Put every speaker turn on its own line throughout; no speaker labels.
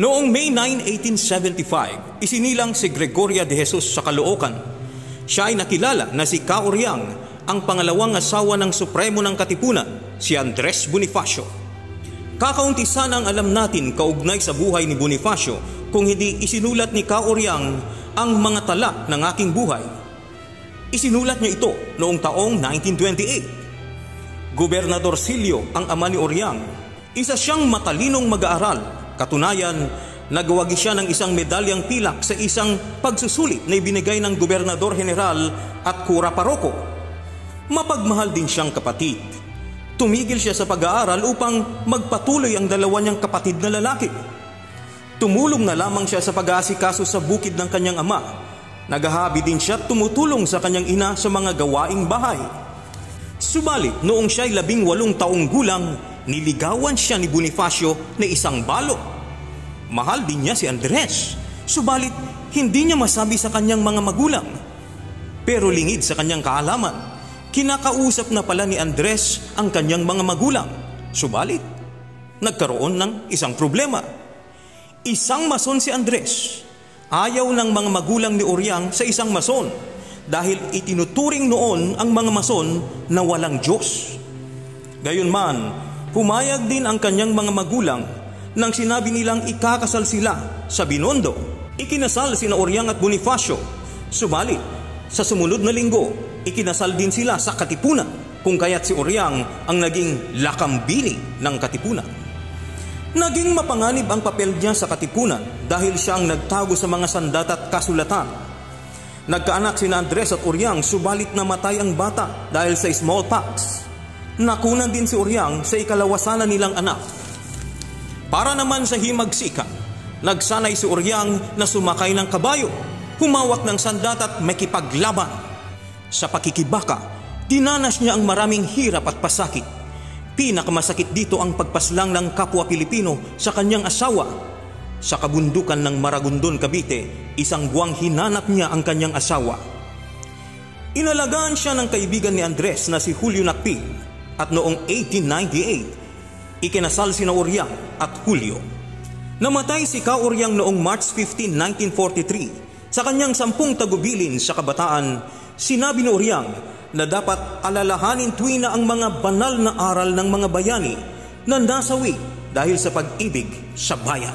Noong May 9, 1875, isinilang si Gregoria de Jesus sa Caloocan. Siya ay nakilala na si Kaoryang, ang pangalawang asawa ng Supremo ng Katipunan, si Andres Bonifacio. Kakaunti sana ang alam natin kaugnay sa buhay ni Bonifacio kung hindi isinulat ni Kaoryang ang mga tala ng aking buhay. Isinulat niya ito noong taong 1928. Gobernador Silio ang ama ni Oryang. Isa siyang matalinong mag-aaral Katunayan, nagawagi siya ng isang medalyang pilak sa isang pagsusulit na ibinigay ng Gobernador General at Kura Paroko. Mapagmahal din siyang kapatid. Tumigil siya sa pag-aaral upang magpatuloy ang dalawa niyang kapatid na lalaki. Tumulong na lamang siya sa pag-aasikaso sa bukid ng kanyang ama. Nagahabi din siya tumutulong sa kanyang ina sa mga gawaing bahay. Subalit, noong siya'y labing walong taong gulang, niligawan siya ni Bonifacio na isang balo. Mahal din niya si Andres, subalit hindi niya masabi sa kanyang mga magulang. Pero lingid sa kanyang kaalaman, kinakausap na pala ni Andres ang kanyang mga magulang. Subalit, nagkaroon ng isang problema. Isang mason si Andres. Ayaw ng mga magulang ni Oriang sa isang mason dahil itinuturing noon ang mga mason na walang Diyos. Gayunman, Pumayag din ang kanyang mga magulang nang sinabi nilang ikakasal sila sa Binondo. Ikinasal sina Oriang at Bonifacio. Subalit, sa sumunod na linggo, ikinasal din sila sa Katipunan kung kaya't si Oriang ang naging lakambini ng Katipunan. Naging mapanganib ang papel niya sa Katipunan dahil siya ang nagtago sa mga sandat at kasulatan. Nagkaanak sina Andres at Oriang subalit namatay ang bata dahil sa smallpox. Nakunan din si Uryang sa ikalawasanan nilang anak. Para naman sa himagsikan, nagsanay si Uryang na sumakay ng kabayo, humawak ng sandat at makipaglaban. Sa pakikibaka, dinanas niya ang maraming hirap at pasakit. Pinakamasakit dito ang pagpaslang ng kapwa Pilipino sa kanyang asawa. Sa kabundukan ng Maragondon, Cavite, isang buwang hinanap niya ang kanyang asawa. Inalagaan siya ng kaibigan ni Andres na si Julio Nakpil at noong 1898, ikinasal si Uriang at Julio. Namatay si Kauriang noong March 15, 1943. Sa kanyang sampung tagubilin sa kabataan, sinabi ni Uriang na dapat alalahanin tuwi na ang mga banal na aral ng mga bayani na nasawi dahil sa pag-ibig sa bayan.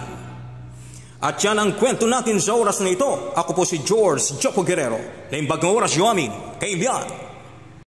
At yan ang kwento natin sa oras na ito. Ako po si George Jopo Guerrero na imbag oras yung amin, kaibigan.